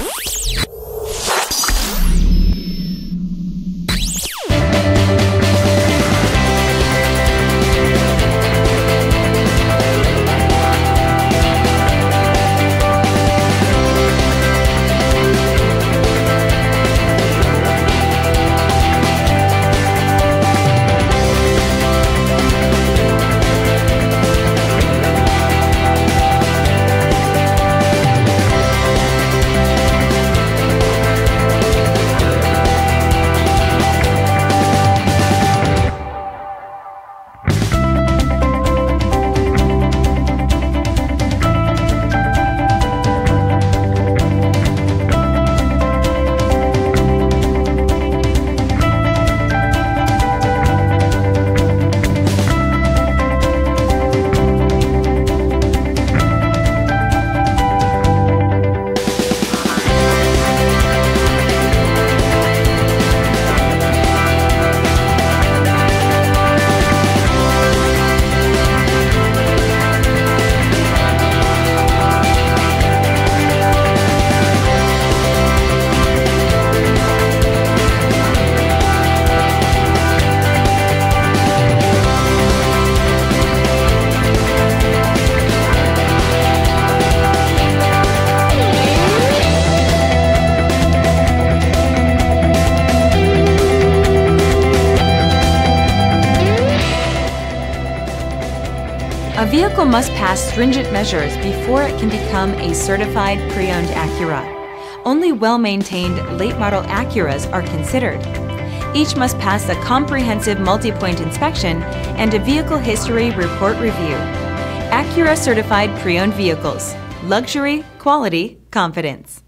Yeah. A vehicle must pass stringent measures before it can become a certified pre-owned Acura. Only well-maintained late model Acuras are considered. Each must pass a comprehensive multi-point inspection and a vehicle history report review. Acura certified pre-owned vehicles. Luxury, quality, confidence.